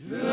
Good.